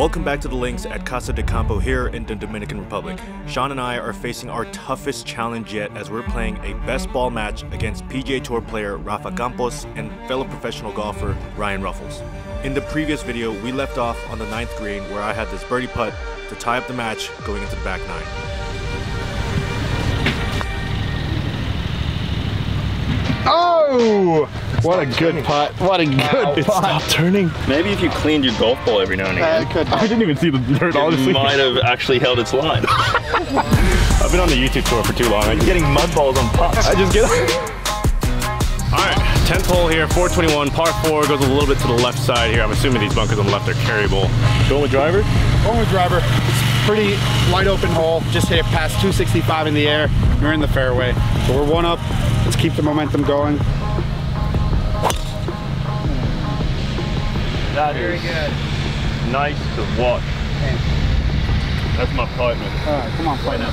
Welcome back to the links at Casa de Campo here in the Dominican Republic. Sean and I are facing our toughest challenge yet as we're playing a best ball match against PGA Tour player Rafa Campos and fellow professional golfer Ryan Ruffels. In the previous video, we left off on the ninth green where I had this birdie putt to tie up the match going into the back nine. Oh! What a good putt. What a good putt. Stopped turning. Maybe if you cleaned your golf ball every now and I again, could. I didn't even see the dirt, it honestly. might have actually held its line. I've been on the YouTube tour for too long. I You're getting mud balls on putts. I just get. All right, 10th hole here, 421, par four, goes a little bit to the left side here. I'm assuming these bunkers on the left are carryable. Going with driver? Going with driver. It's pretty wide open hole. Just hit it past 265 in the air. We're in the fairway. So we're one up. Let's keep the momentum going. That Very good. Nice to watch. That's my partner. All right, come on, partner.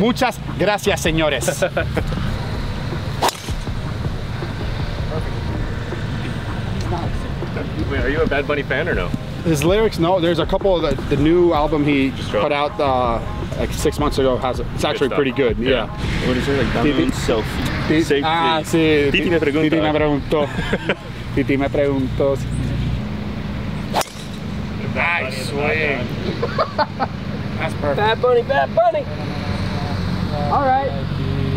Muchas gracias, señores. Wait, are you a Bad Bunny fan or no? His lyrics, no, there's a couple of the, the new album he dropped. put out uh, like six months ago. Has It's actually stuff. pretty good. Yeah. Yeah. What is it? Like Titi- Diamond selfie. Ti- ah, free. sí. Titi me preguntó. Titi me preguntó. Titi me preguntó. Nice swing. That's perfect. Bad Bunny, Bad Bunny. All right.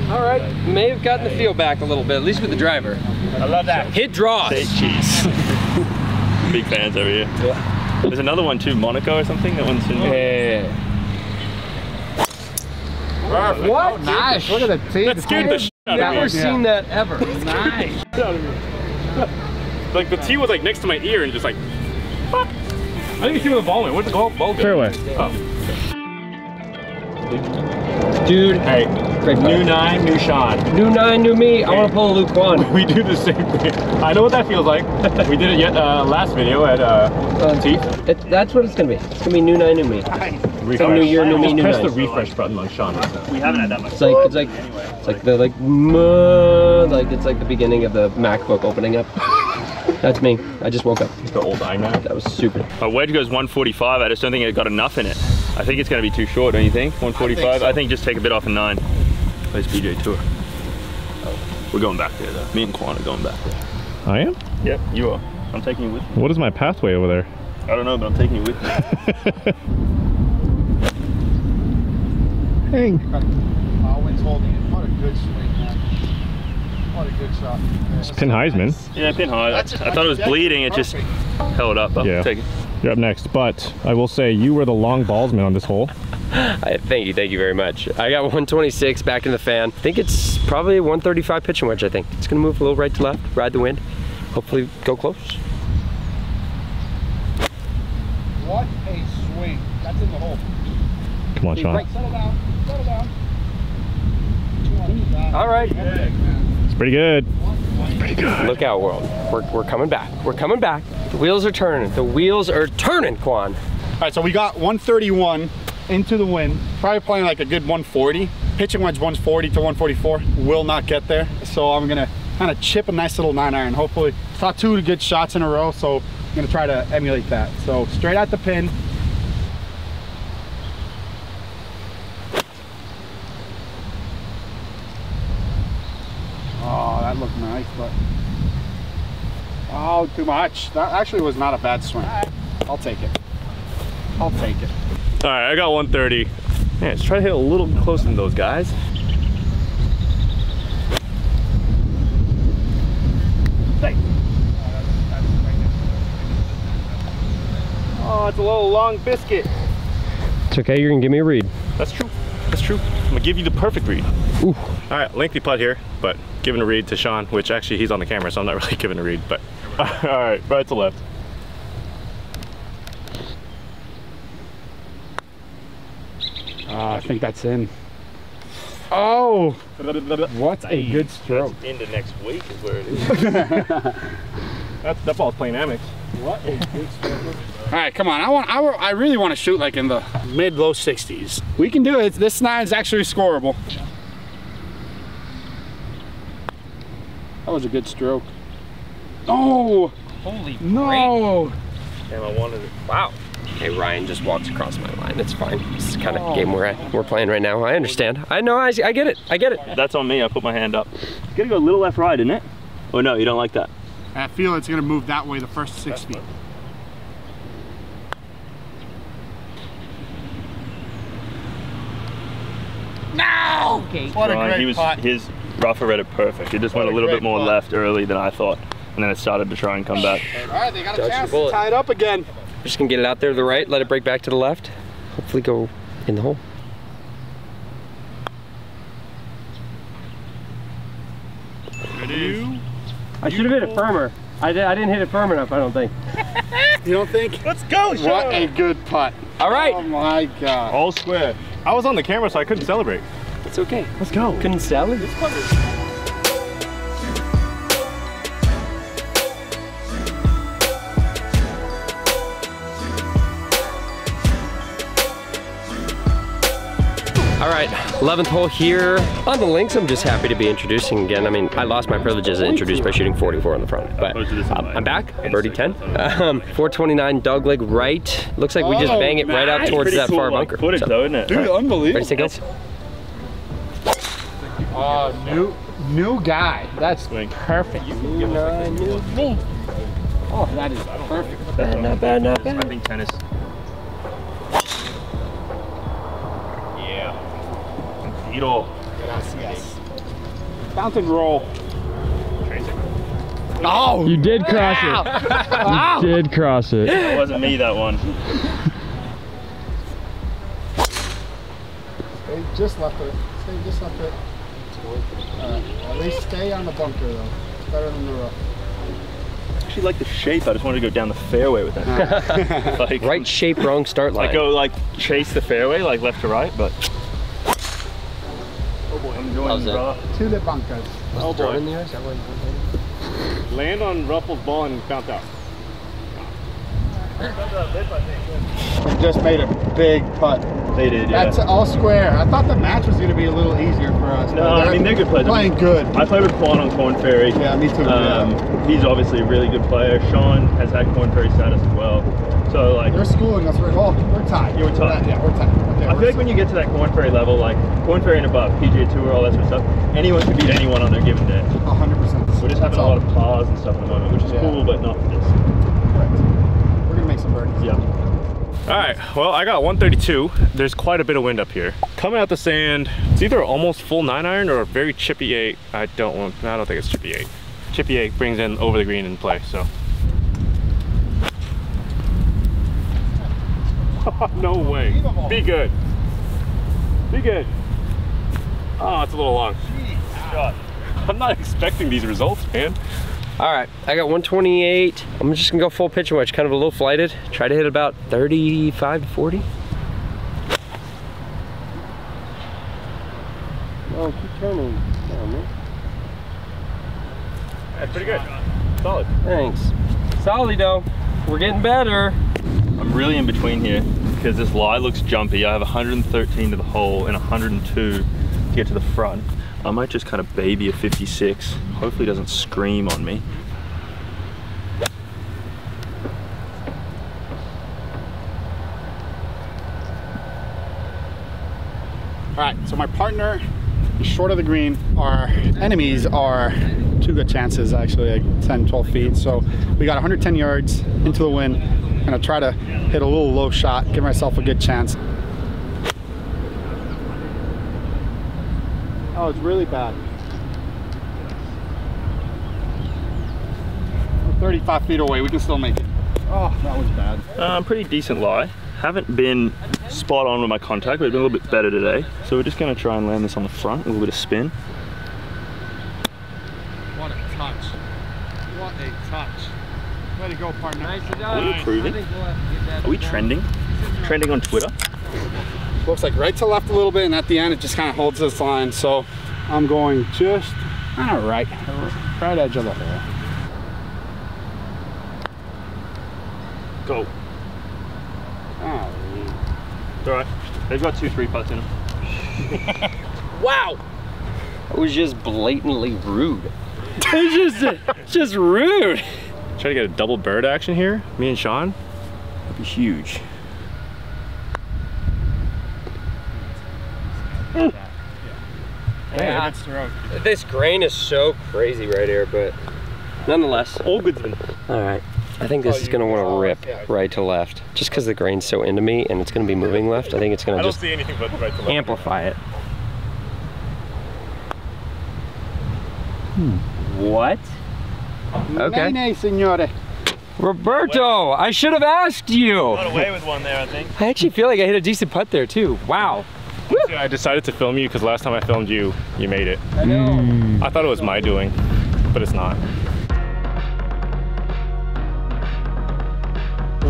All right. May have gotten the feel back a little bit, at least with the driver. I love that. Hit draws. Say cheese. Big fans over here. There's another one too, Monaco or something. That one's in. Yeah. Perfect. Oh, what? Nice. Look at the tee. That scared the shit out of Never seen that ever. Nice. Like the tee was like next to my ear and just like, fuck. I didn't see where the ball went. Where'd the ball go? Fairway. Oh. Dude, Hey, great new nine, new Sean. New nine, new me. I want to pull a Luke Kwon. We do the same thing. I know what that feels like. we did it yet uh, last video at uh, Teeth. It, that's what it's gonna be. It's gonna be new nine, new me. Refresh. new year, new me, Just new press nine. the refresh button on Sean. We haven't had that much. It's like it's like it's like the like muh, like it's like the beginning of the MacBook opening up. That's me. I just woke up. The old iMac. That was stupid. A wedge goes 145. I just don't think it got enough in it. I think it's going to be too short, don't you think? 145. I think, so. just take a bit off a nine. Plays BJ Tour. Oh. We're going back there though. Me and Kwon are going back there. I am? Yep, you are. I'm taking you with me. What is my pathway over there? I don't know, but I'm taking you with me. Hang. Always holding it. What a good swing, man. What a good shot. Pin Heisman. yeah, pin Heisman. I, I thought it was bleeding. It just held up. I'll Yeah. take it. You're up next, but I will say you were the long ballsman on this hole. I, thank you, thank you very much. I got 126 back in the fan. I think it's probably a 135 pitching wedge. I think it's gonna move a little right to left, ride the wind, hopefully go close. What a swing. That's in the hole. Come on, Sean. Right, settle down. Settle down. All right. It's pretty good. Pretty Look out, world. We're, we're coming back. We're coming back. The wheels are turning. The wheels are turning, Kwon. All right, so we got 131 into the wind. Probably playing like a good 140. Pitching wedge 140 to 144. Will not get there. So I'm gonna kind of chip a nice little nine iron. Hopefully, saw two good shots in a row. So I'm gonna try to emulate that. So straight at the pin. Oh, that looked nice, but oh, too much. That actually was not a bad swing. I'll take it. I'll take it. All right, I got 130. Man, let's try to hit a little closer than those guys. Oh, it's a little long biscuit. It's okay. You're gonna give me a read. That's true. That's true. I'm gonna give you the perfect read. Ooh. All right, lengthy putt here, but giving a read to Sean, which actually he's on the camera, so I'm not really giving a read, but. All right, right to left. Uh, I think that's in. Oh, what a good stroke. Into next week is where it is. That's, that ball's playing Amex. What a good stroke. All right, come on. I want. I, I really want to shoot like in the mid low 60s. We can do it. This nine is actually scoreable. That was a good stroke. No, Holy no. Damn, I wanted it. Wow. Hey, Ryan just walks across my line. It's fine. It's the kind of oh. game we're at, we're playing right now. I understand. I know. I, I get it. I get it. That's on me. I put my hand up. Gonna go a little left right, isn't it? Oh no, you don't like that. I feel it's gonna move that way the first six feet. No! What a Ryan, great he was putt. his Rafa read it perfect. He just went a a little bit more putt. left early than I thought, and then it started to try and come back. All right, they got a Dodge chance to tie it up again. Just gonna get it out there to the right, let it break back to the left. Hopefully go in the hole. I should have hit it firmer. I, did, I didn't hit it firm enough, I don't think. You don't think? Let's go, Sean. What a good putt. All right. Oh my God. All square. I was on the camera, so I couldn't celebrate. It's okay. Let's go. Couldn't sell 11th hole here on the links. I'm just happy to be introducing again. I mean, I lost my privileges and introduced by shooting 44 on the front, but Opposed um. I'm back, birdie 10. Um, 429 dogleg right. Looks like we just Oh, bang it right out towards that far bunker. footage So, though, isn't it? Dude, ready to go? Oh, new, new guy. That's Swing. perfect. Oh, that is perfect. Not bad, not bad. I think tennis. Yeah. Tiro. Gracias. Fountain roll. Tracing. Oh, You did cross it. You did cross it. It wasn't me that one. They just left it. Stay just left it. Uh, at least stay on the bunker though. It's better than the rough. I actually like the shape. I just wanted to go down the fairway with that. like, Right shape, wrong start line. Like go like chase the fairway, like left to right, but. Oh boy, I'm How's going that? rough. To the bunkers. Oh boy. in the air? Is that what you're doing? Land on Ruffels' ball and bounce out. We just made a big putt. They did, yeah. That's all square. I thought the match was going to be a little easier for us. No, I mean, they're good players. Playing good. I played with Kwon on Korn Ferry. Yeah, me too. Um, yeah. He's obviously a really good player. Sean has had Korn Ferry status as well. So like, They're schooling us. We're, well, we're tied. You were tied. Yeah, we're tied. I feel like when you get to that Korn Ferry level, like Korn Ferry and above, PGA Tour, or all that sort of stuff, anyone can beat anyone on their given day. 100%. We're just having a lot of pars and stuff at the moment, which is Yeah. cool, but not for this. We're going to make some birdies. Yeah. All right, well, I got 132. There's quite a bit of wind up here. Coming out the sand, it's either almost full nine iron or a very chippy eight. I don't want, I don't think it's chippy eight. Chippy eight brings in over the green in play, so. no way. Be good. Be good. Oh, it's a little long. Shot. I'm not expecting these results, man. All right, I got 128. I'm just gonna go full pitch and wedge, kind of a little flighted. Try to hit about 35 to 40. Oh, keep turning. man. That's pretty good. Solid. Thanks. Solid though. We're getting better. I'm really in between here because this lie looks jumpy. I have 113 to the hole and 102 to get to the front. I might just kind of baby a 56. Hopefully doesn't scream on me. All right, so my partner short of the green. Our enemies are two good chances, actually, like 10, 12 feet. So we got 110 yards into the wind. Gonna try to hit a little low shot, give myself a good chance. Oh, it's really bad. We're 35 feet away, we can still make it. Oh, that was bad. Um, pretty decent lie. Haven't been spot on with my contact, but it's been a little bit better today. So we're just gonna try and land this on the front, a little bit of spin. What a touch. What a touch. Way to go, partner. Are we improving? Are we trending? Trending on Twitter? Looks like right to left a little bit, and at the end it just kind of holds this line. So I'm going just kind of right, right edge of the hole. Go. Oh, It's all right. They've got two three putts in them. Wow. That was just blatantly rude. it's just, it's just rude. Try to get a double bird action here, me and Sean. That'd be huge. Mm. This grain is so crazy right here, but nonetheless. All good's been. All right. I think this oh, is going to want to rip yeah, right to left. Just because the grain's so into me and it's going to be moving left, I think it's going to just right to amplify it. Hmm. What? Okay. Nay, nay, signore. Roberto, I should have asked you. Got away with one there, I think. I actually feel like I hit a decent putt there too. Wow. I decided to film you because last time I filmed you, you made it. I know. Hmm. I thought it was my doing, but it's not.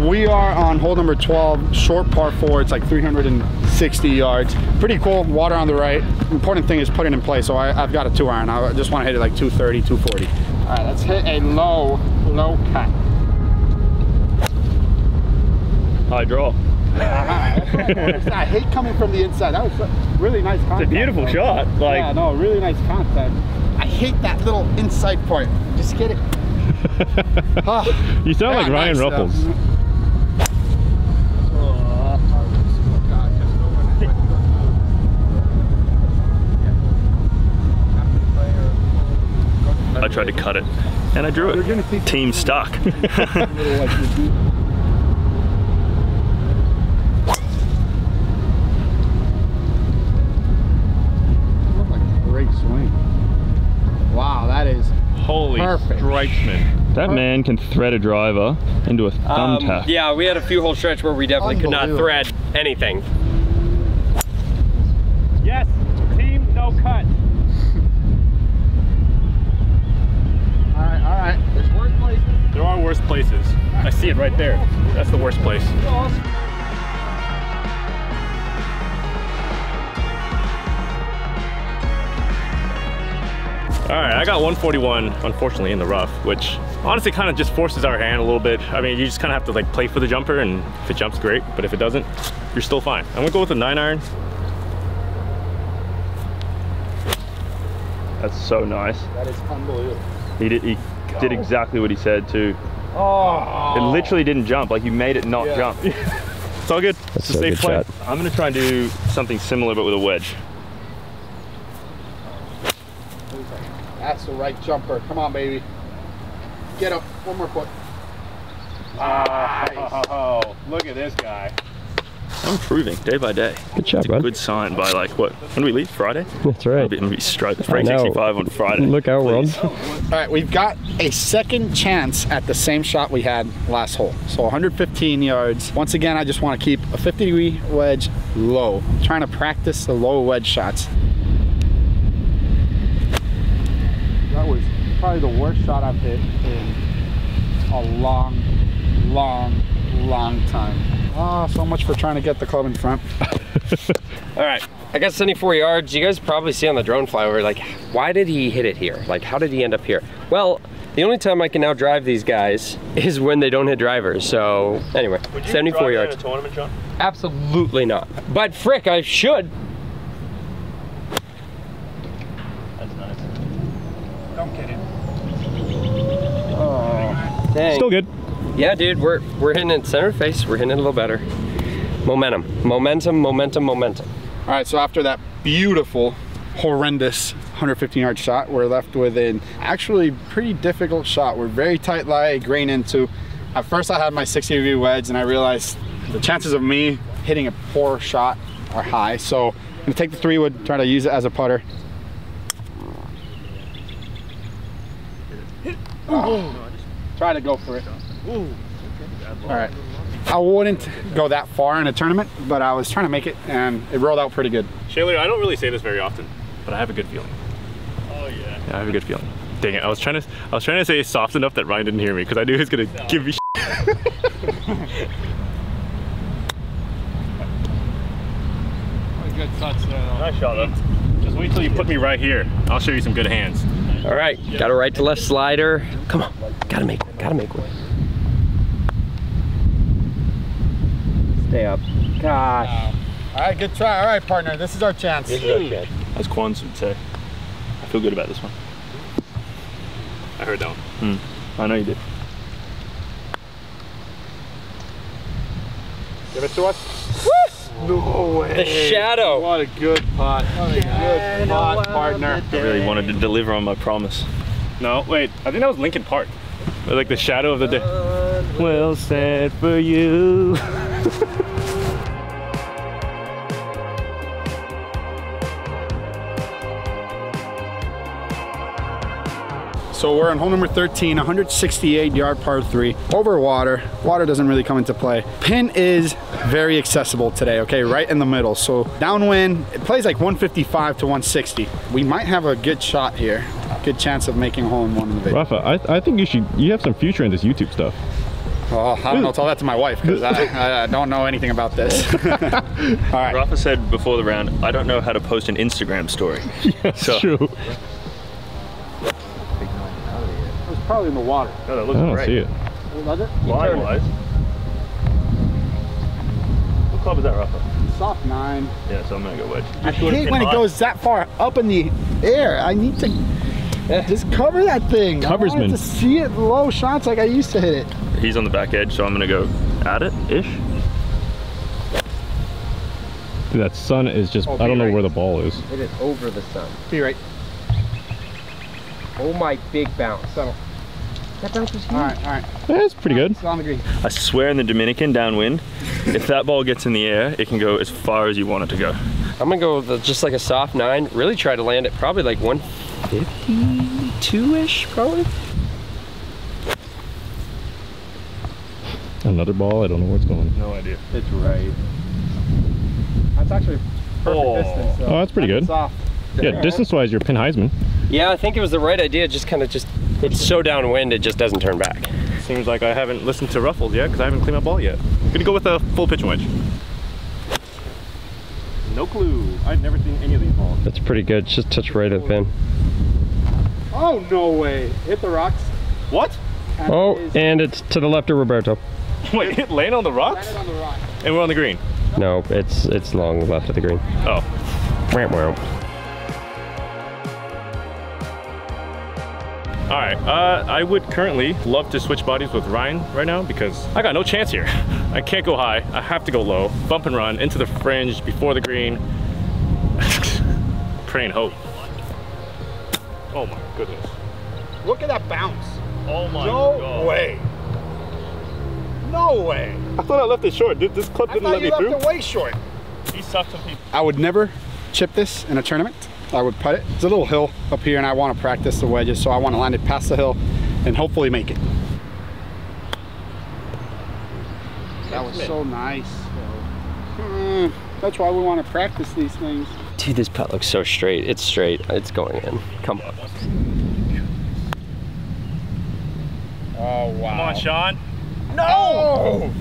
We are on hole number 12, short par four. It's like 360 yards. Pretty cool, water on the right. Important thing is put it in play. So I, have got a two iron. I just want to hit it like 230, 240. All right, let's hit a low, low cut. High draw. I hate coming from the inside. That was really nice contact. It's a beautiful though. shot. Like, yeah, no, really nice contact. I hate that little inside point. Just get it. Ah, you sound like Ryan nice, though. Ruffels. I tried to cut it, and I drew it. Team stuck. Great swing. Wow, that is Holy Perfect. strikesman. That man can thread a driver into a Um, thumbtack. yeah, we had a few hole stretch where we definitely could not thread anything. Yes, team no cut. all right, all right. There's worse places. Worse places. I see it right there. That's the worst place. All right, I got 141, unfortunately, in the rough, which honestly kind of just forces our hand a little bit. I mean, you just kind of have to like play for the jumper, and if it jumps, great. But if it doesn't, you're still fine. I'm gonna go with a nine iron. That's so nice. That is unbelievable. He did. He did exactly what he said too. Oh, It literally didn't jump. Like you made it not Yeah. jump. it's all good. it's a so safe good play. shot. I'm gonna try and do something similar, but with a wedge. that's the right jumper. Come on, baby. Get up. One more foot. Ah. Oh, look at this guy. I'm improving day by day. Good job, It's a bud. good sign by like what? When do we leave? Friday? That's I'll right. be, I'm be straight. Break 65 on Friday. Look out, world. Please. All right, we've got a second chance at the same shot we had last hole. So 115 yards. Once again, I just want to keep a 50 degree wedge low. I'm trying to practice the low wedge shots. That was probably the worst shot I've hit in a long, long, long time. Ah, so much for trying to get the club in front. All right, I got 74 yards. You guys probably see on the drone flyover, like, why did he hit it here? Like, how did he end up here? Well, the only time I can now drive these guys is when they don't hit drivers. So, anyway, 74 yards. tournament, John? Absolutely not. But frick, I should. That's nice. Don't get it. Oh, dang. Still good. Yeah, dude, we're we're hitting it center face. We're hitting it a little better. Momentum, momentum, momentum, momentum. All right, so after that beautiful, horrendous 115 yard shot, we're left with an actually pretty difficult shot. We're very tight lie, grain into. At first I had my 60 degree wedge and I realized the chances of me hitting a poor shot are high. So I'm gonna take the three wood, try to use it as a putter. Ah. Try to go for it. All right. I wouldn't go that far in a tournament, but I was trying to make it and it rolled out pretty good. Shayler, I don't really say this very often, but I have a good feeling. Oh yeah. Yeah, I have a good feeling. Dang it! I was trying to, I was trying to say soft enough that Ryan didn't hear me because I knew he was gonna give me. Good touch there, though. Nice shot, though. Just wait till you put me right here. I'll show you some good hands. All right, got a right to left slider. Come on, gotta make gotta make one. Stay up. Gosh. All right, good try. All right, partner, this is our chance. As Kwons would say. I feel good about this one. I heard that one. Hmm. I know you did. Give it to us. No way. The shadow. What a good pot. What a good putt, partner. I really wanted to deliver on my promise. No, wait. I think that was Linkin Park. Like the shadow of the day. Well said for you. So we're on hole number 13, 168 yard par three, over water. Water doesn't really come into play. Pin is very accessible today, okay, right in the middle. So downwind, it plays like 155 to 160. We might have a good shot here. Good chance of making a hole in one the. Rafa, I, I think you should, you have some future in this YouTube stuff. Oh, I don't know, tell that to my wife because I, I don't know anything about this. All right. Rafa said before the round, I don't know how to post an Instagram story. That's So- true. It was probably in the water. No, that I looks don't great. Oh, see it. Was it? Line wise. What club is that, Rafa? Soft nine. Yeah, so I'm gonna go wedge. I hate when it goes that far up in the air. I need to eh, just cover that thing. I Coversman. wanted to see it low shots like I used to hit it. He's on the back edge, so I'm gonna go at it ish. Dude, that sun is just, Oh, I don't be know where the ball is. It is over the sun. Be right. Oh my big bounce. Settle. That bounce was huge. All right, all right. That's pretty good. It's on the green. I swear in the Dominican downwind, if that ball gets in the air, it can go as far as you want it to go. I'm gonna go with just like a soft nine. Really try to land it probably like 152-ish, probably. Another ball, I don't know where it's going. No idea. It's right. That's actually perfect Oh. distance. Oh, that's pretty good. Soft. Yeah, distance-wise, you're Pin Heisman. Yeah, I think it was the right idea. Just kind of just, it's so downwind, it just doesn't turn back. Seems like I haven't listened to Ruffels yet because I haven't cleaned my ball yet. Gonna go with a full pitch wedge. No clue. I've never seen any of these balls. That's pretty good. Just touch right at the pin. Oh, no way. Hit the rocks. What? And Oh, it is- and it's to the left of Roberto. Wait, it land on the rocks? landed on the rock. And we're on the green. No, it's it's long left of the green. Oh. Wham, wham. All right. Uh, I would currently love to switch bodies with Ryan right now because I got no chance here. I can't go high. I have to go low. Bump and run into the fringe before the green. Pray and hope. Oh my goodness. Look at that bounce. Oh my No god. way. No way. I thought I left it short. This- This clip didn't thought let you me left through. it way short. He sucked some people. I would never chip this in a tournament. I would putt it. There's a little hill up here and I want to practice the wedges, so I want to land it past the hill and hopefully make it. That was so nice. Hmm, that's why we want to practice these things. Dude, this putt looks so straight. It's straight. It's going in. Come on. Oh, wow. Come on, Sean. No!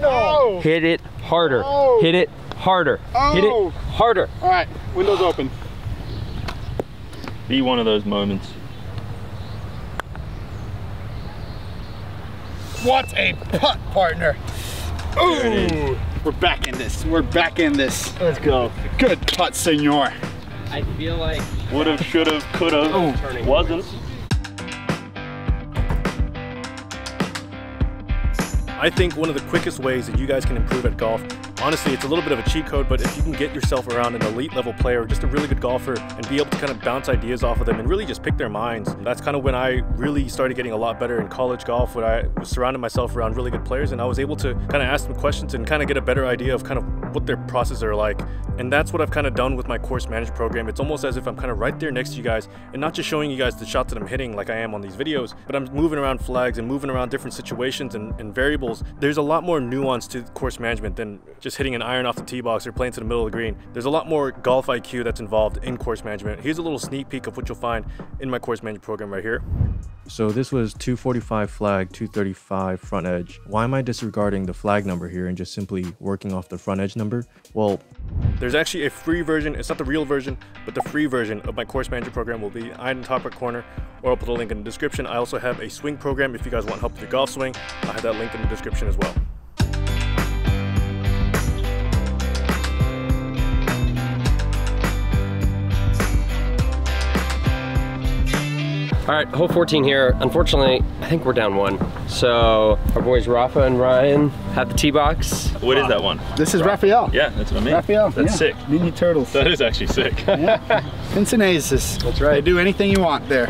No! Hit it harder. Oh. Hit it harder. Hit Oh. it harder. All right, windows open. Be one of those moments. What a putt, partner. Ooh, we're back in this. We're back in this. Let's go. Good putt, senor. I feel like Would've, should've, could've, turning wasn't. I think one of the quickest ways that you guys can improve at golf, honestly, it's a little bit of a cheat code, but if you can get yourself around an elite level player, just a really good golfer, and be able to kind of bounce ideas off of them and really just pick their minds, that's kind of when I really started getting a lot better in college golf, when I was surrounding myself around really good players, and I was able to kind of ask them questions and kind of get a better idea of kind of what their processes are like. And that's what I've kind of done with my course management program. It's almost as if I'm kind of right there next to you guys and not just showing you guys the shots that I'm hitting like I am on these videos, but I'm moving around flags and moving around different situations and, and variables. There's a lot more nuance to course management than just hitting an iron off the tee box or playing to the middle of the green. There's a lot more golf IQ that's involved in course management. Here's a little sneak peek of what you'll find in my course management program right here. So this was 245 flag, 235 front edge. Why am I disregarding the flag number here and just simply working off the front edge number? Well, there's actually a free version. It's not the real version, but the free version of my course manager program will be in the top right corner, or I'll put a link in the description. I also have a swing program if you guys want help with your golf swing. I have that link in the description as well. All right, hole 14 here. Unfortunately, I think we're down one. So our boys Rafa and Ryan have the tee box. What is that one? This is Raphael. Yeah, that's what I mean. Raphael. That's yeah. sick. Ninja Turtles. That is actually sick. yeah. Cincinnatus. That's right. They do anything you want there.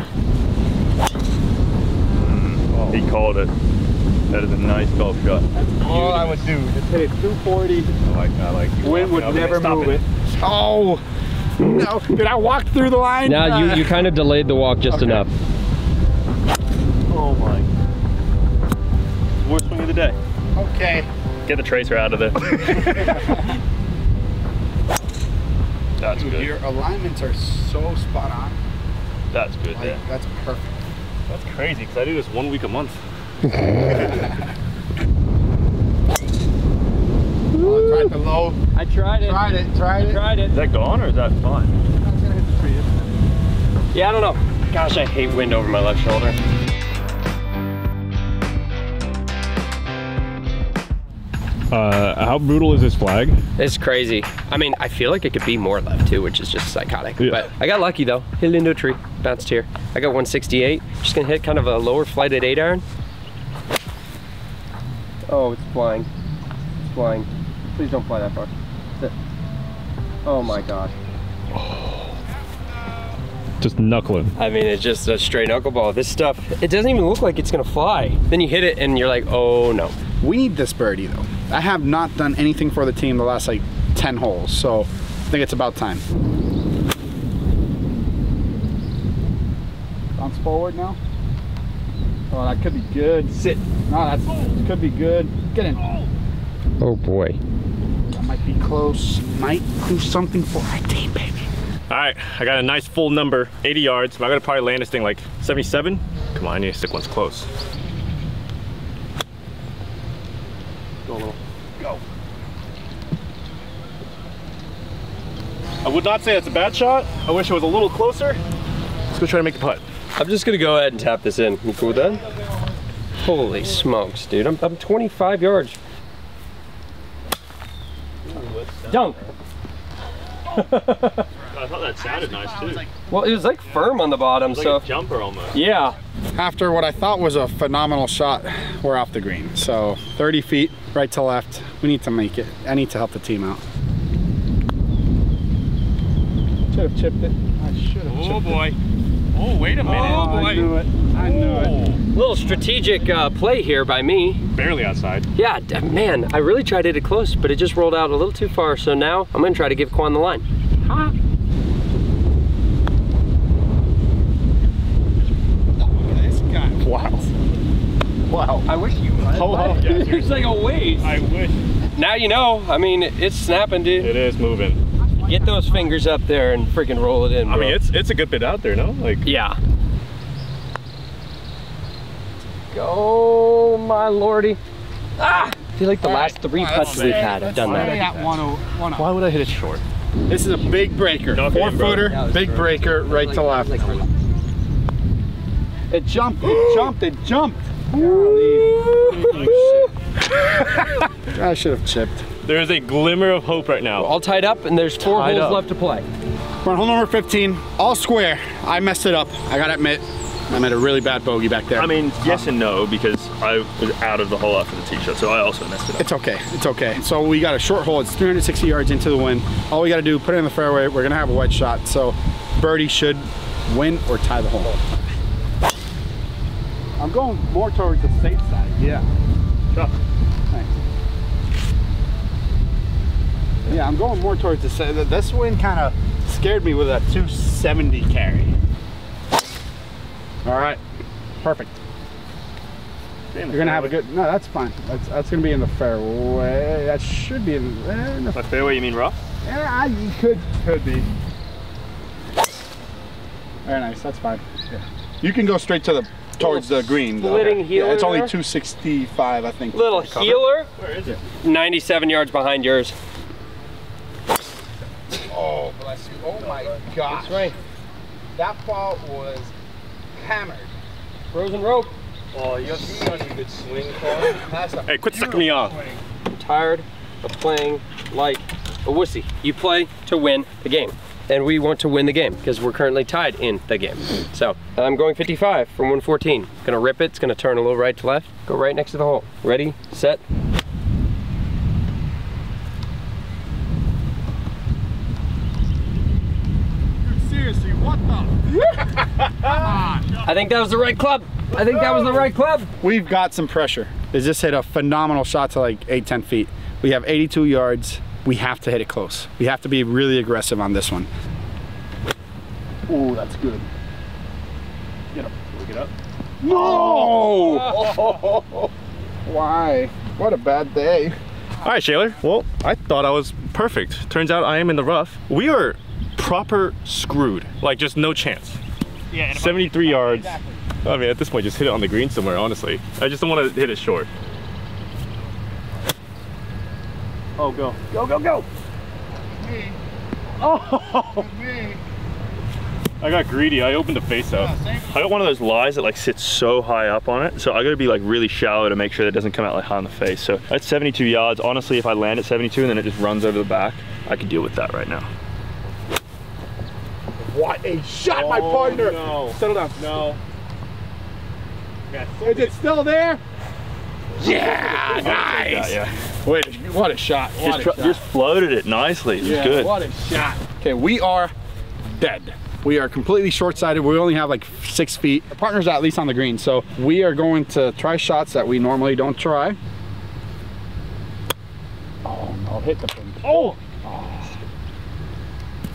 he called it. That is a nice golf shot. All I would do is hit it 240. I like, I like. Wind would never Stop move it. Oh, no. Did I walk through the line? Now you, Uh, you kind of delayed the walk just Okay. enough. Oh my. Worst swing of the day. Okay. Get the tracer out of there. That's Dude, good. your alignments are so spot on. That's good. Like, Yeah. that's perfect. That's crazy because I do this one week a month. Oh, tried the low. I tried it. Tried it. Tried it. Tried it. Is that gone or is that fine? That's gonna hit the tree. Yeah, I don't know. Gosh, I hate wind over my left shoulder. Uh, how brutal is this flag? It's crazy. I mean, I feel like it could be more left too, which is just psychotic. Yeah. But I got lucky though. Hit it into a tree, bounced here. I got 168. Just gonna hit kind of a lower flighted eight iron. Oh, it's flying. It's flying. Please don't fly that far. Oh my god. Just knuckling. I mean, it's just a straight knuckleball. This stuff, it doesn't even look like it's gonna fly. Then you hit it and you're like, oh no. We need this birdie though. I have not done anything for the team the last like 10 holes, so I think it's about time. Bounce forward now. Oh, that could be good. Sit. No, that's could be good. Get in. Oh boy. That might be close. Might do something for our team, baby. All right, I got a nice full number, 80 yards. I'm gonna probably land this thing like 77. Come on, I need to stick ones close. Go a little. Go. I would not say that's a bad shot. I wish it was a little closer. Let's go try to make the putt. I'm just gonna go ahead and tap this in. You cool with that? Holy smokes, dude. I'm, I'm 25 yards. Dunk. I thought that sounded nice too. Well, it was like firm on the bottom, It's so like a jumper almost. yeah. After what I thought was a phenomenal shot, we're off the green. So 30 feet, right to left. We need to make it. I need to help the team out. Should have chipped it. I should have oh, chipped boy. Oh, wait a minute. Oh, boy. I knew it. I knew it. Little strategic uh, play here by me. Barely outside. Yeah, man, I really tried to hit it close, but it just rolled out a little too far. So now I'm gonna try to give Kwon the line. Ha. This guy. Wow. Wow. I wish you. Ho, ho. Yeah, it's like a wave. I wish. Now you know. I mean, it's snapping, dude. It is moving. Get those fingers up there and freaking roll it in, I mean, it's it's a good bit out there, no? Like, Yeah. Go, my lordy. Ah! I feel like the All last right. three All right, putts we've say- had have done say that. at 101. why would I hit it short? This is a big breaker. No Four footer, big breaker, right to left. It jumped, it jumped, it jumped. I should have chipped. There is a glimmer of hope right now. All tied up, and there's four Tied holes up. left to play. We're on hole number 15, all square. I messed it up. I gotta admit, I made a really bad bogey back there. I mean, yes and no because I was out of the hole after the tee shot, so I also messed it up. It's okay, it's okay. So we got a short hole, it's 360 yards into the wind. All we gotta do, put it in the fairway, we're gonna have a wedge shot. So birdie should win or tie the hole. I'm going more towards the safe side, yeah. Shot. Yeah, I'm going more towards the safe. This wind kind of scared me with a 270 carry. All right, perfect. You're gonna have a good. No, that's fine. That's that's gonna be in the fairway. That should be in, eh, in the. By fairway, you mean rough? Yeah, you could could be. Very nice. That's fine. Yeah. You can go straight to the towards the green. though. splitting Yeah, it's only 265, I think. Little healer, Where is it? 97 yards behind yours. Oh, bless you. Oh my gosh. right. That ball was hammered. Frozen rope. Oh, you have such a good swing, That's Hey, quit sucking me off. I'm tired of playing like a wussy. You play to win the game. and we want to win the game because we're currently tied in the game. So I'm going 55 from 114. Gonna rip it, it's gonna turn a little right to left, go right next to the hole. Ready, set. Seriously, what the? I think that was the right club. I think that was the right club. We've got some pressure. They just hit a phenomenal shot to like eight, 10 feet. We have 82 yards. We have to hit it close. We have to be really aggressive on this one. Oh, that's good. Get up. Look it up. No! Why? What a bad day. All right, Shayler. Well, I thought I was perfect. Turns out I am in the rough. We are proper screwed. Like, just no chance. Yeah. 73 yards. I mean, at this point, just hit it on the green somewhere, honestly. I just don't want to hit it short. Oh, go. Go, go, go. Oh! I got greedy. I opened the face out. I got one of those lies that like sits so high up on it. So I gotta be like really shallow to make sure that it doesn't come out like high on the face. So that's 72 yards. Honestly, if I land at 72 and then it just runs over the back, I could deal with that right now. What a shot, my oh, partner! No. Settle down. No. Is it still there? Yeah, nice. Yeah, Wait, what a shot. What Just, a shot. just floated it nicely. It was Yeah, good. What a shot. Okay, we are dead. We are completely short-sighted. We only have like six feet. Our partner's at least on the green, so we are going to try shots that we normally don't try. Oh no, hit the pin. Oh! oh!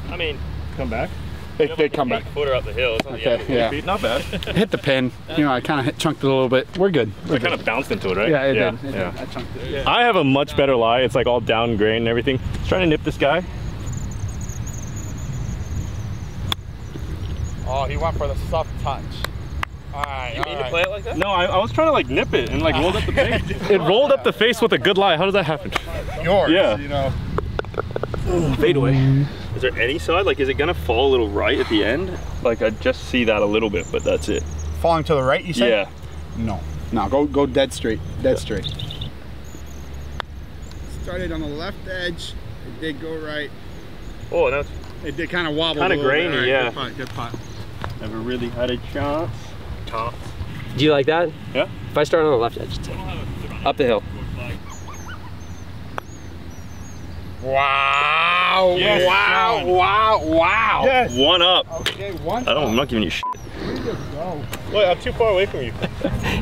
I mean, come back. They, they come back. Footer up the hill. It's not Okay, yeah. Not bad. Hit the pin. You know, I kind of chunked it a little bit. We're good. We're I kind of bounced into it, right? Yeah, it yeah, did. It yeah. did. I chunked it. I have a much better lie. It's like all down grain and everything. Just trying to nip this guy. Oh, he went for the soft touch. All right, You mean to play it like that? No, I, I was trying to like nip it and like rolled up the face. it rolled up the face with a good lie. How does that happen? Yours. Yeah. You know. Fade away. Mm. Is there any side? Like, is it gonna fall a little right at the end? Like, I just see that a little bit, but that's it. Falling to the right, you said? Yeah. No. No, go go dead straight. Dead straight. Started on the left edge. It did go right. Oh, that's It did kind of wobble. Kinda a little bit. grainy, All right, yeah. Good putt. Good putt. never really had a chance. Top. Do you like that? Yeah. If I start on the left edge, it's up the hill. Wow! Yes, wow! Sean. Wow! Wow! Yes. One up. Okay, one. I don't. I'm not giving you shit. Wait, I'm too far away from you.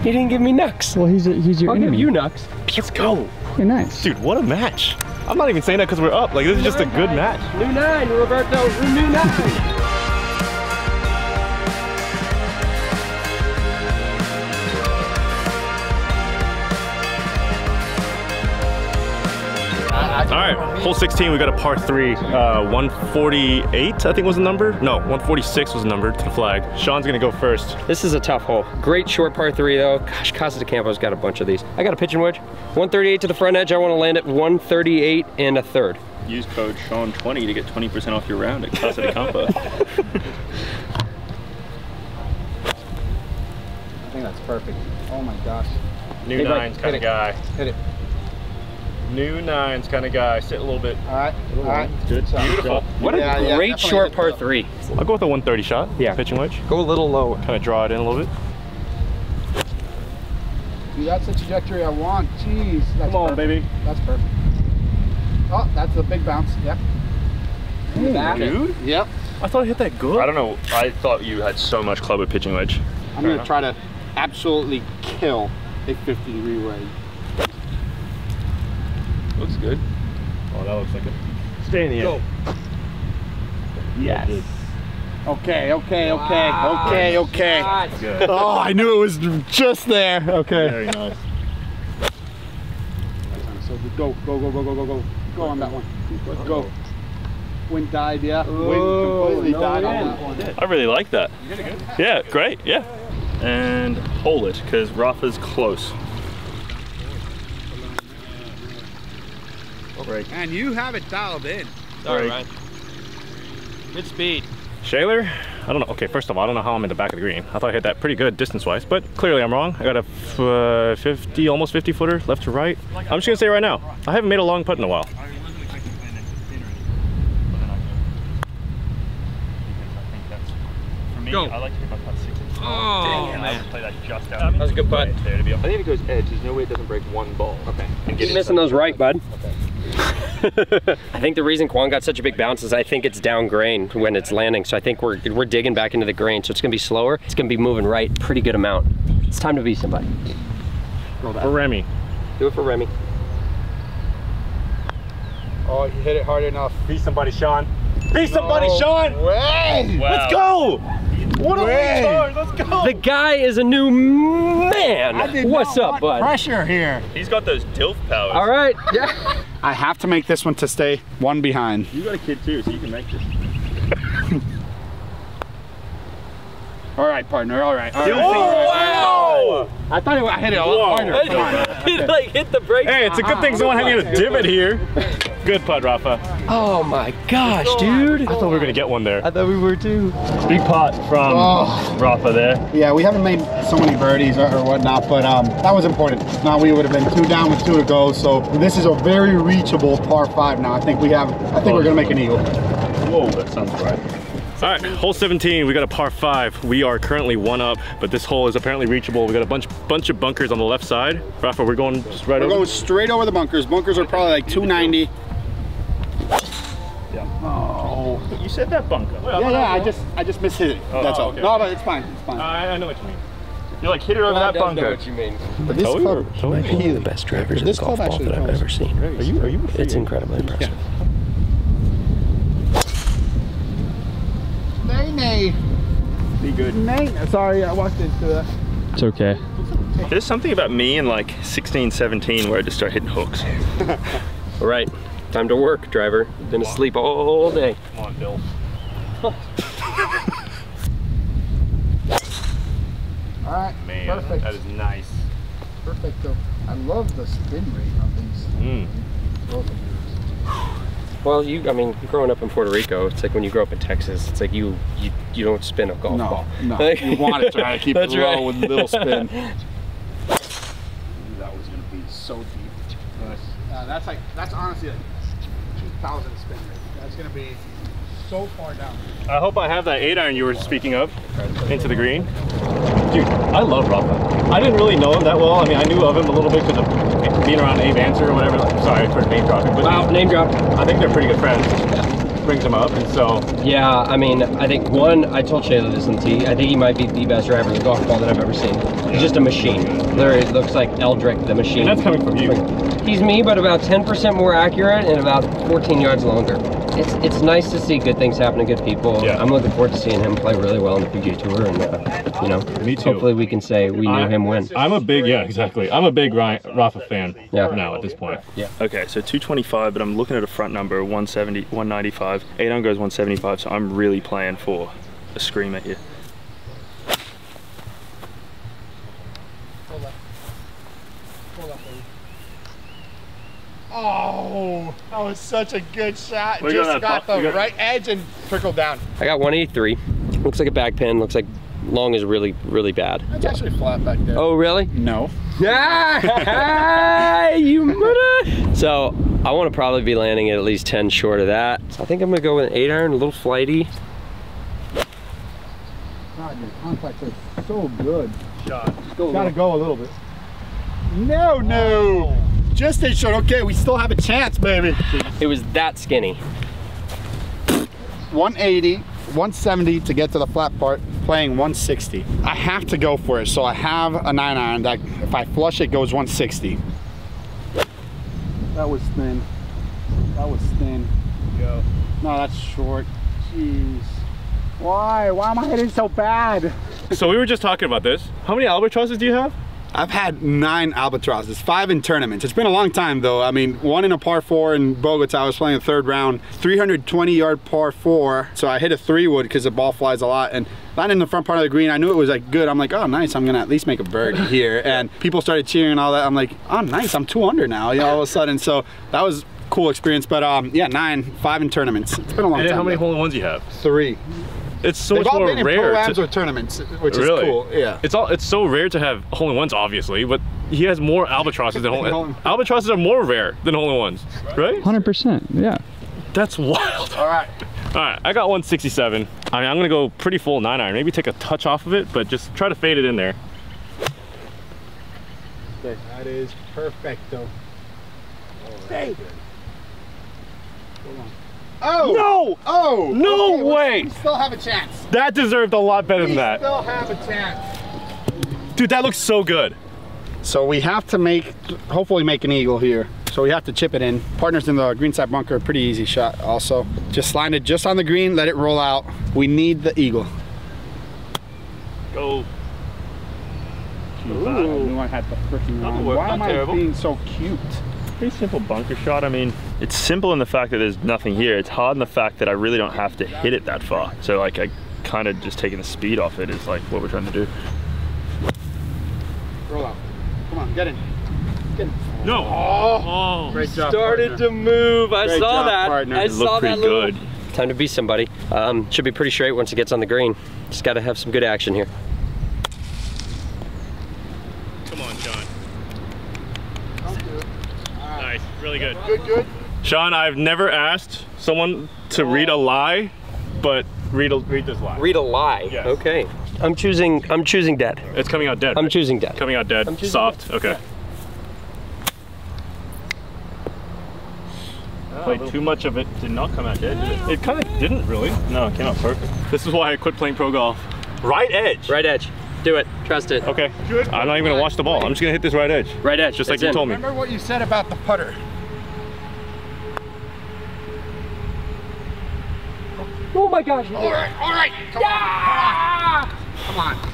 He didn't give me nucks. Well, he's, he's your I'll give you nucks. Let's go. You're nice. Dude, what a match. I'm not even saying that because we're up. Like, this is just a good match. New nine, Roberto. New nine. All right, hole 16, we got a par three, uh, 148, I think was the number. No, 146 was the number to the flag. Sean's gonna go first. This is a tough hole. Great short par three though. Gosh, Casa de Campo's got a bunch of these. I got a pitching wedge. 138 to the front edge. I want to land at 138 and a third. Use code Sean20 to get 20% off your round at Casa de Campo. I think that's perfect. Oh my gosh. New Hey, bud, nines kind hit of guy. Hit it. New nines kind of guy. Sit a little bit. All right. All right. Good. Beautiful. What a Yeah, yeah, great definitely short good par though. three. I'll go with a 130 shot. Yeah. Pitching wedge. Go a little lower. Kind of draw it in a little bit. Dude, that's the trajectory I want. Jeez. That's Come on, perfect. baby. That's perfect. Oh, that's a big bounce. Yep. Back. Dude, Yep. I thought I hit that good. I don't know. I thought you had so much club with pitching wedge. I'm gonna try to absolutely kill a 50 degree wedge. Looks good. Oh, that looks like it. Stay in the air. Yes. Okay, okay, okay, okay, okay. Good. Oh, I knew it was just there. Okay. Very nice. So go, go, go, go, go, go, go. Go on that one. Let's go. Wind died, yeah. Wind completely died on that one. I really like that. Yeah, great. Yeah. And hold it because Rafa's close. Break. And you have it dialed in. Break. Good speed. Shayler, I don't know. Okay, first of all, I don't know how I'm in the back of the green. I thought I hit that pretty good distance-wise, but clearly I'm wrong. I got a f- uh, 50, almost 50 footer left to right. I'm just gonna say right now, I haven't made a long putt in a while. me, Go. I like to hit my putt six inches. Oh, and I man. would play that just out. That was a good putt. There to be. I think if it goes edge, there's no way it doesn't break one ball. Okay. And get Keep missing those right, bud. I think the reason Kwon got such a big bounce is I think it's down grain when it's landing. So I think we're we're digging back into the grain. So it's gonna be slower. It's gonna be moving right pretty good amount. It's time to be somebody. For Remy. Do it for Remy. Oh, you hit it hard enough. Be somebody, Sean. Be somebody, No Sean. Way! Let's go. What a Way. retard. Let's go. The guy is a new man. What's up, bud? Pressure here. He's got those DILF powers. All right. Yeah. I have to make this one to stay one behind. You got a kid too, so you can make this. All right, partner. All right. All right. Oh, wow! I thought it, I hit it a lot harder. Come on. It like hit the brakes. Hey, it's a good thing someone had me in a divot here. Good putt, Rafa. Oh my gosh, dude. I thought we were gonna get one there. I thought we were too. Big putt from Oh. Rafa there. Yeah, we haven't made so many birdies or, or whatnot, but um, that was important. Now we would have been two down with two to go. So this is a very reachable par five now. I think we have. I think we're gonna make an eagle. Whoa, that sounds right. All right, hole 17, we got a par five. We are currently one up, but this hole is apparently reachable. We got a bunch bunch of bunkers on the left side. Rafa, we're going just right We're over. going straight over the bunkers. Bunkers are probably like 290. Yeah. Oh. You said that bunker. Yeah, yeah. I just, I just missed it. Oh, That's oh, all. okay. No, but it's fine. It's fine. I, I know what you mean. You're like hit it over that bunker. what you mean. but this Toey club, or- might be the best drivers This club actually throws seen. Are you, are you? It's incredibly impressive. Nay, nay. Be good. Nay. Sorry, I walked into that. It's okay. There's something about me in like 16, 17 where I just start hitting hooks. All right, time to work, driver. Been asleep all day. Come on, Bill. All right. Man, Perfect. that is nice. Perfect. though. I love the spin rate on these. Mm. Both of yours. Well, you, I mean, growing up in Puerto Rico, it's like when you grow up in Texas, it's like you you, you don't spin a golf No, ball. no. Like- You want to try to keep it That's low right. with a little spin. That was gonna be so deep. Uh, that's like that's honestly like 2,000 spin rate. That's gonna be so far down. I hope I have that eight iron you were speaking of into the green. Dude, I love Rafa. I didn't really know him that well. I mean, I knew of him a little bit because of being around Abe Ancer or whatever. Like, sorry for name dropping, but Wow, name drop. I think they're pretty good friends. Brings him up, and so Yeah, I mean, I think one, I told Shayler this in T, I think he might be the best driver of the golf ball that I've ever seen. He's just a machine. Literally looks like Eldrick the machine. and that's coming from you. He's me, but about 10% more accurate and about 14 yards longer. It's it's nice to see good things happen to good people. Yeah. I'm looking forward to seeing him play really well in the PGA Tour, and uh, you know, Me too. hopefully we can say we knew I- him win. I'm a big, yeah, exactly. I'm a big Ryan, Rafa fan Yeah. now at this point. Yeah. Okay, so 225, but I'm looking at a front number 170, 195. 8 on goes 175, so I'm really playing for a screamer here. Oh, that was such a good shot. We Just got the got- right edge and trickled down. I got 183. Looks like a back pin. Looks like long is really really bad. That's actually flat back there. Oh really? no. Yeah, you mother. So I want to probably be landing at at least 10 short of that. So I think I'm gonna go with an eight iron, a little flighty. God, your contacts are so good. Shot. Gotta go a little bit. No, no. Oh. Just a short. Okay, we still have a chance, baby. It was that skinny. 180, 170 to get to the flat part, playing 160. I have to go for it, so I have a 9 iron that if I flush it goes 160. That was thin. That was thin. Go. No, that's short. Jeez. Why? Why am I hitting so bad? So we were just talking about this. How many albatrosses do you have? I've had nine albatrosses, five in tournaments. It's been a long time though. I mean, one in a par four in Bogota. I was playing the third round, 320 yard par four. So I hit a three wood because the ball flies a lot and not in the front part of the green. I knew it was like good. I'm like, oh nice. I'm gonna at least make a birdie here. And people started cheering and all that. I'm like, oh nice. I'm two under now. You know, all of a sudden. So that was cool experience. But um, yeah, nine, five in tournaments. It's been a long And time. how many though. hole in ones you have? Three. It's so They've much all more been in rare. pro-ams to- or tournaments, which Really? is cool. Yeah. It's all. It's so rare to have hole in ones, obviously, but he has more albatrosses than hole. Hole- in Albatrosses are more rare than hole in ones, right? 100%. Yeah. That's wild. All right. All right, I got 167. I mean, I'm gonna go pretty full nine iron. Maybe take a touch off of it, but just try to fade it in there. That is perfecto. Hey. Oh! No! Oh! No okay, way! We still have a chance. That deserved a lot better We than that. still have a chance. Dude, that looks so good. So we have to make, hopefully make an eagle here. So we have to chip it in. Partners in the greenside bunker, pretty easy shot also. Just line it just on the green, let it roll out. We need the eagle. Go. Ooh, I knew I had the freaking wrong. Why am I terrible. being so cute? Pretty simple bunker shot. I mean, it's simple in the fact that there's nothing here. It's hard in the fact that I really don't have to hit it that far. So like I kind of just taking the speed off it is like what we're trying to do. Roll out. Come on, get in. Get in. No. Oh, great job. Started partner. to move. I Great saw job, that. partner. I It It saw looked that pretty little. good. Time to be somebody. Um, should be pretty straight once it gets on the green. Just got to have some good action here. Come on, Sean. Nice. Really good. Good, good. Sean, I've never asked someone to read a lie, but read a, read this lie. Read a lie. Yes. Okay. I'm choosing. I'm choosing dead. It's coming out dead. I'm right? choosing dead. Coming out dead. I'm choosing Soft. Okay. Played too much of it. Did not come out dead, did it? It kind of didn't really. No, it came out perfect. This is why I quit playing pro golf. Right edge. Right edge. Do it. Trust it. Okay. Good. I'm not even gonna watch the ball. I'm just gonna hit this right edge. Right edge. Just like It's you told me. Remember what you said about the putter. Oh my gosh. All right, all right. Come on, come on. Come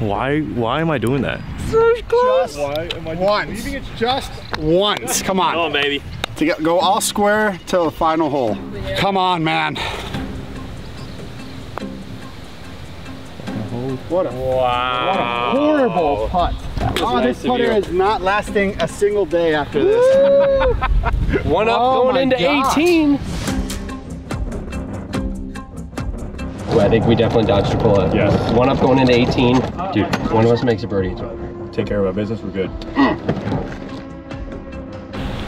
on. Why? Why am I doing that? So Just Why am I once. Just once. Come on. Oh, baby. To get, go all square to the final hole. Come on, man. What a, Wow. what a horrible putt. Oh, nice this putter is not lasting a single day after this. One up Oh going into gosh. 18. I think we definitely dodged a bullet. Yes. One up going into 18. Dude, one of us makes a birdie. Take care of our business. We're good.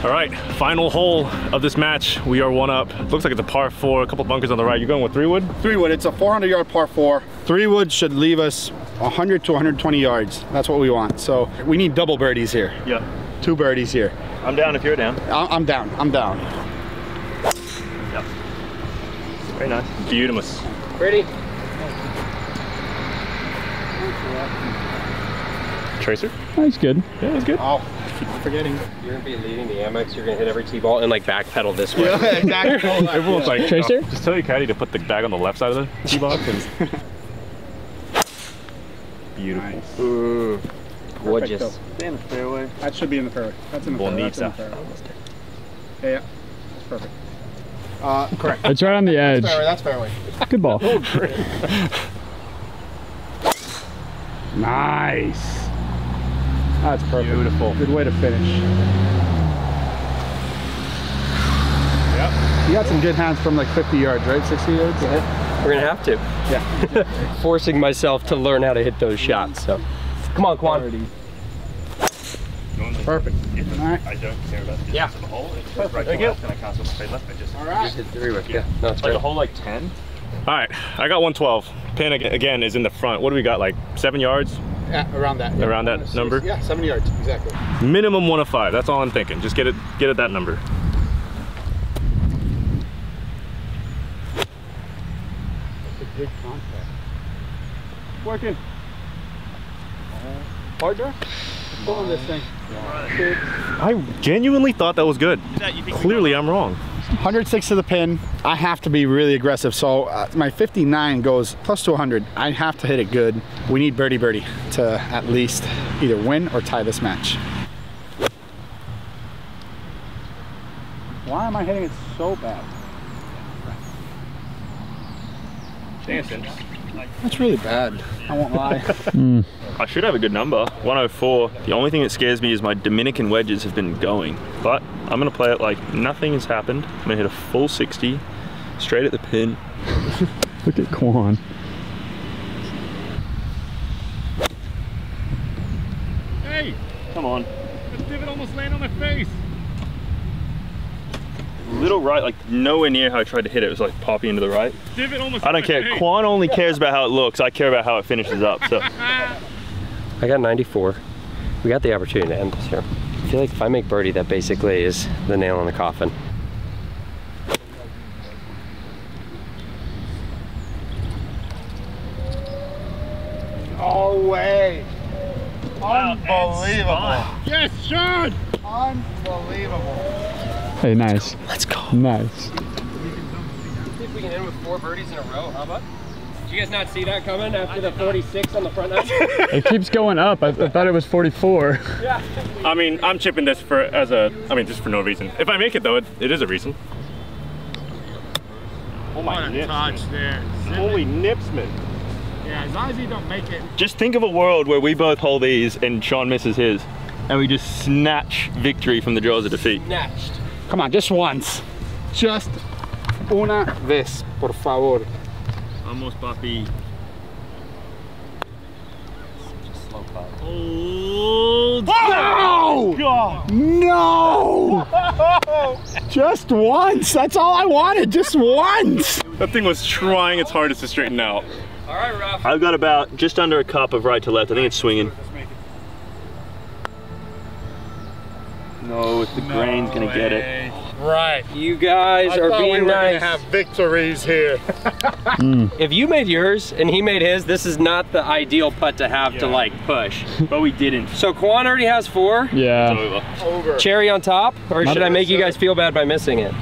All right, final hole of this match. We are one up. Looks like it's a par four, a couple bunkers on the right. You're going with three wood? Three wood, it's a 400 yard par four. Three wood should leave us 100 to 120 yards. That's what we want. So we need double birdies here. Yeah. Two birdies here. I'm down if you're down. I- I'm down, I'm down. Very nice. Beautimous. Ready? Tracer? That's good. Yeah, that's good. Oh, keep forgetting. You're gonna be leading the Amex. You're gonna hit every tee ball and like backpedal this way. exactly. Everyone's like, Tracer? "Oh, just tell your caddy to put the bag on the left side of the tee box. And... Beautiful. Mm, gorgeous. Stay in the fairway. That should be in the fairway. That's in the fairway. Bonita. That's in the fairway. Yeah, yeah. That's perfect. Uh, correct. It's right on the edge. fairway, that's fairway. Good ball. Nice. That's perfect. Beautiful. Good way to finish. Yep. You got some good hands from like 50 yards, right? 60 yards? Yeah. We're gonna have to. Yeah. Forcing myself to learn how to hit those shots. So, come on, Kwon. Perfect. All right. I don't care about the Yeah. of the hole. It's just right to Thank you. left and I can't swim straight left. I just All right. Hit three with yeah. No, it's like a great. hole like 10. All right, I got 112. Pin ag- again is in the front. What do we got, like seven yards? Yeah, around that. yeah. Around that Six- number? Yeah, 70 yards, exactly. Minimum one of five. That's all I'm thinking. Just get it, get it that number. That's a good contact. Working. Partner? Pulling this thing. I genuinely thought that was good. Clearly, I'm wrong. 106 to the pin. I have to be really aggressive. So uh, my 59 goes close to 100. I have to hit it good. We need birdie birdie to at least either win or tie this match. Why am I hitting it so bad? Dancing. That's really bad. I won't lie. I should have a good number, 104. The only thing that scares me is my Dominican wedges have been going. But I'm gonna play it like nothing has happened. I'm gonna hit a full 60, straight at the pin. Look at Kwon. Hey, Come on. the divot almost landed on my face. Little right, like nowhere near how I tried to hit it. It was like popping into the right. Divot almost I don't care. Kwon only cares about how it looks. I care about how it finishes up. So I got 94. We got the opportunity to end this here. I feel like if I make birdie, that basically is the nail in the coffin. No way. Unbelievable. Yes, Sean! Unbelievable. Hey, nice. Let's go. Nice. See if we can end with four birdies in a row. How about? Did you guys not see that coming after the 46 on the front nine? It keeps going up. I, I thought it was 44. Yeah. I mean, I'm chipping this for as a, I mean, just for no reason. If I make it though, it, it is a reason. Oh my nips. touch there. Holy nipsman. Yeah, as long as you don't make it. just think of a world where we both hold these and Sean misses his, and we just snatch victory from the jaws of defeat. Snatched. Come on, just once. Just una vez, por favor. Almost Buffy. No! No! Just once. That's all I wanted. Just once. That thing was trying its hardest to straighten out. All right, Ralph. I've got about just under a cup of right to left. I think it's swinging. No, the grain's gonna get it. Right. You guys are being nice. We have victories here. Hmm. If you made yours and he made his, this is not the ideal putt to have to like push. But we didn't. So Kwon already has four. Yeah. Over. Over. Cherry on top, or should I make you guys feel bad by missing it?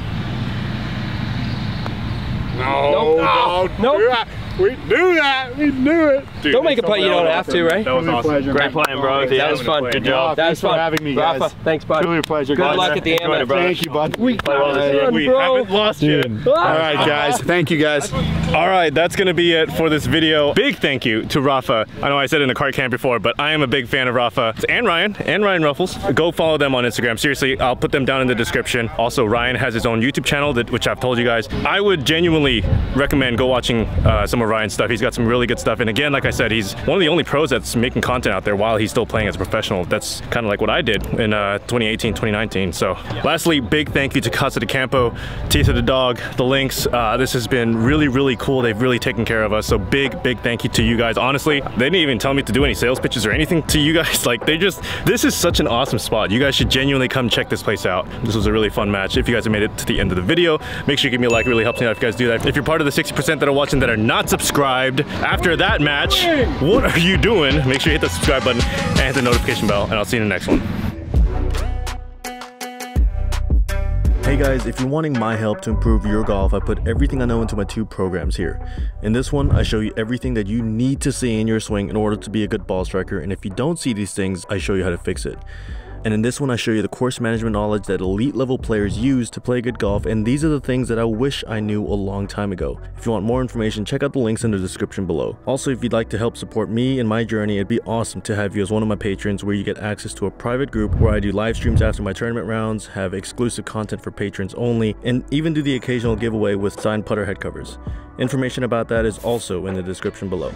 No, Nope. no, ah, Nope. do that. We knew that. We knew it. Dude, Don't make a putt you don't have to, right? That was awesome. pleasure. Great playing, bro. That was fun. Good job. That was fun. having me, guys. Rafa, thanks, bud. Truly a pleasure. Good guys. luck at the Enjoyed it, bro. Thank you, bud. We, Play well this year. We haven't lost yet. All right, guys. Thank you, guys. All right, that's gonna be it for this video. Big thank you to Rafa. I know I said in the cart camp before, but I am a big fan of Rafa and Ryan and Ryan Ruffels. Go follow them on Instagram. Seriously, I'll put them down in the description. Also, Ryan has his own YouTube channel, that, which I've told you guys. I would genuinely recommend go watching uh, some of Ryan's stuff. He's got some really good stuff. And again, like I said, he's one of the only pros that's making content out there while he's still playing as a professional. That's kind of like what I did in uh, 2018, 2019. So lastly, big thank you to Casa de Campo, Teeth of the Dog, the links. Uh, this has been really, really cool. They've really taken care of us. So big, big thank you to you guys. Honestly, they didn't even tell me to do any sales pitches or anything to you guys. Like they just, this is such an awesome spot. You guys should genuinely come check this place out. This was a really fun match. If you guys have made it to the end of the video, make sure you give me a like. It really helps me out if you guys do that. If you're part of the 60% that are watching that are not subscribed after that match, what are you doing? Make sure you hit the subscribe button and hit the notification bell, and I'll see you in the next one. Hey guys, if you're wanting my help to improve your golf, I put everything I know into my two programs here. In this one, I show you everything that you need to see in your swing in order to be a good ball striker, and if you don't see these things, I show you how to fix it. And in this one, I show you the course management knowledge that elite level players use to play good golf, and these are the things that I wish I knew a long time ago. If you want more information, check out the links in the description below. Also, if you'd like to help support me in my journey, it'd be awesome to have you as one of my patrons where you get access to a private group where I do live streams after my tournament rounds, have exclusive content for patrons only, and even do the occasional giveaway with signed putter head covers. Information about that is also in the description below.